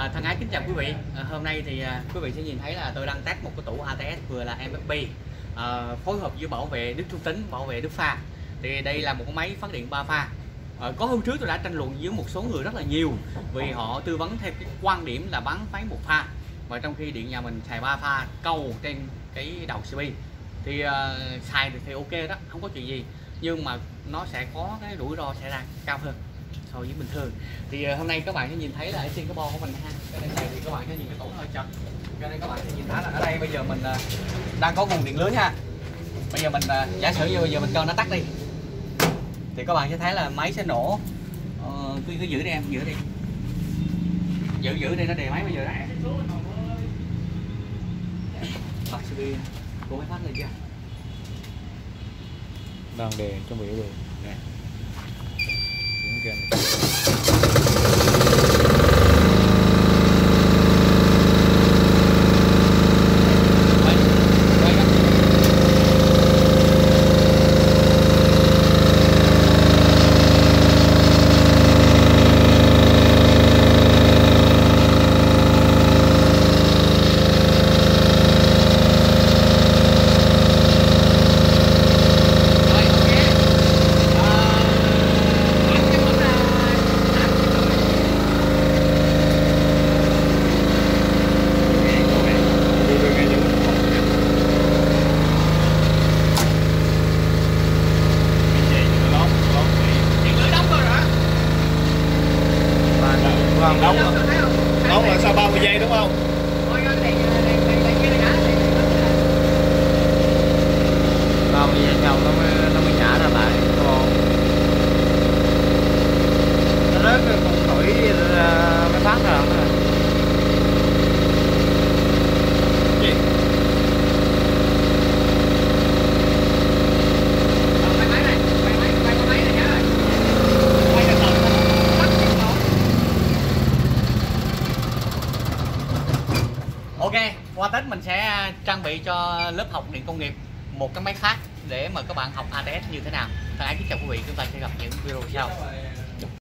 À, thân ái kính chào quý vị. À, hôm nay thì à, quý vị sẽ nhìn thấy là tôi đang test một cái tủ ATS vừa là MFP à, ờ, phối hợp với bảo vệ Đức Trung Tính, bảo vệ Đức Pha. Thì đây là một cái máy phát điện 3 pha. À, có hôm trước tôi đã tranh luận với một số người rất là nhiều vì họ tư vấn theo cái quan điểm là bắn phái một pha và trong khi điện nhà mình xài 3 pha câu trên cái đầu CP thì à, xài thì ok đó không có chuyện gì nhưng mà nó sẽ có cái rủi ro xảy ra cao hơn so với bình thường. Thì uh, hôm nay các bạn sẽ nhìn thấy là ở trên cái bo của mình ha. Cái đây thì các bạn sẽ nhìn cái tủ hơi chậm cái đây các bạn sẽ nhìn thấy là ở đây bây giờ mình uh, đang có nguồn điện lưới ha. Bây giờ mình uh, giả sử như bây giờ mình cho nó tắt đi thì các bạn sẽ thấy là máy sẽ nổ. Uh, cứ, cứ giữ đi em giữ đi. Giữ giữ đi nó đề máy bây giờ đó. Bật CP cô máy phát lên chưa? Đang đề chuẩn bị rồi. Nè những cái này. quay quay gấp Rồi, ok. Ờ, tám cái món là tám cái rồi. Ok, ok. Đưa đưa ngay những cái gì nó lót lót vậy Điện lưới đóng rồi hả? vâng Điện đóng lưới đóng là sau 30 giây đúng không Thôi, cái đèn- đèn- đèn- đèn kia này đã, đèn- đèn kia này. bao nhiêu giây sau nó mới nó mới trả ra lại còn nó rớt cái con thổi mới phát ra không gì Ờ, quay máy này, quay máy- quay con máy này nhá. Quay từ từ, tắt cái ngọn. Ok, qua Tết mình sẽ trang bị cho lớp học điện công nghiệp một cái máy khác để mà các bạn học ATS như thế nào. Thân ái kính chào quý vị, chúng ta sẽ gặp những video sau.